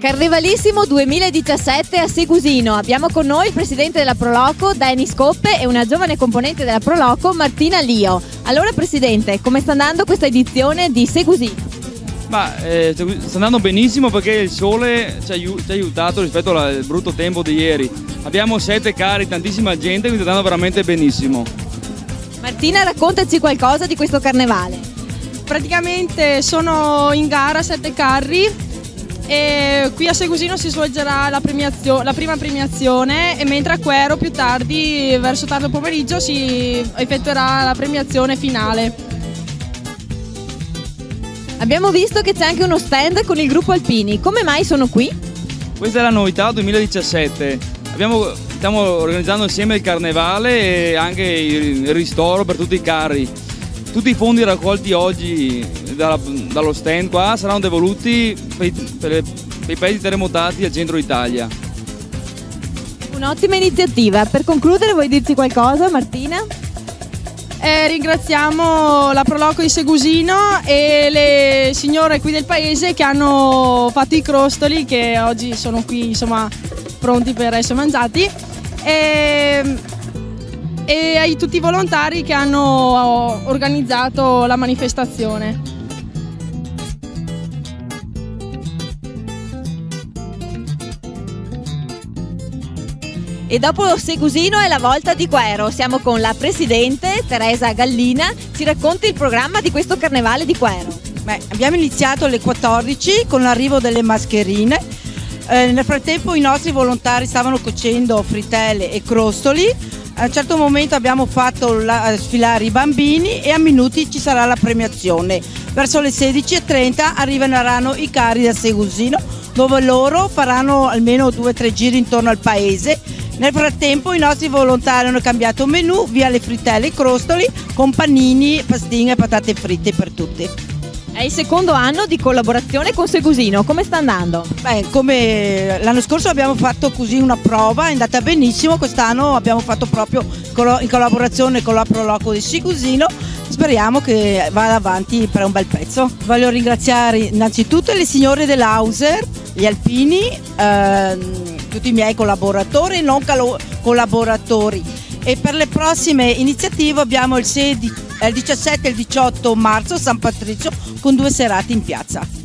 Carnevalissimo 2017 a Segusino. Abbiamo con noi il presidente della Proloco, Denis Coppe, e una giovane componente della Proloco, Martina Lio. Allora, presidente, come sta andando questa edizione di Segusino? Ma eh, sta andando benissimo perché il sole ci ha, ci ha aiutato rispetto al brutto tempo di ieri. Abbiamo sette carri, tantissima gente, quindi sta andando veramente benissimo. Martina, raccontaci qualcosa di questo carnevale. Praticamente sono in gara sette carri e qui a Segusino si svolgerà la, la, prima premiazione e mentre a Quero più tardi, verso tardo pomeriggio, si effettuerà la premiazione finale. Abbiamo visto che c'è anche uno stand con il gruppo Alpini, come mai sono qui? Questa è la novità 2017, Abbiamo, stiamo organizzando insieme il carnevale e anche il ristoro per tutti i carri. Tutti i fondi raccolti oggi dalla, dallo stand qua saranno devoluti per, per, per i paesi terremotati al centro Italia. Un'ottima iniziativa. Per concludere vuoi dirci qualcosa Martina? Eh, ringraziamo la Proloco di Segusino e le signore qui del paese che hanno fatto i crostoli che oggi sono qui insomma, pronti per essere mangiati. E e a tutti i volontari che hanno organizzato la manifestazione. E dopo Segusino è la volta di Quero. Siamo con la presidente Teresa Gallina. Ci racconti il programma di questo carnevale di Quero. Beh, abbiamo iniziato alle 14 con l'arrivo delle mascherine. Eh, nel frattempo i nostri volontari stavano cuocendo frittelle e crostoli a un certo momento abbiamo fatto la, eh, sfilare i bambini e a minuti ci sarà la premiazione. Verso le 16.30 arriveranno i carri da Segusino dove loro faranno almeno due o tre giri intorno al paese. Nel frattempo i nostri volontari hanno cambiato menù via le frittelle e crostoli con panini, pastine e patate fritte per tutti. È il secondo anno di collaborazione con Segusino, come sta andando? Beh, come l'anno scorso abbiamo fatto così una prova, è andata benissimo, quest'anno abbiamo fatto proprio in collaborazione con la Proloco di Segusino, speriamo che vada avanti per un bel pezzo. Voglio ringraziare innanzitutto le signore dell'Hauser, gli alpini, ehm, tutti i miei collaboratori e non collaboratori e per le prossime iniziative abbiamo il 16 il 17 e il 18 marzo San Patrizio con due serate in piazza.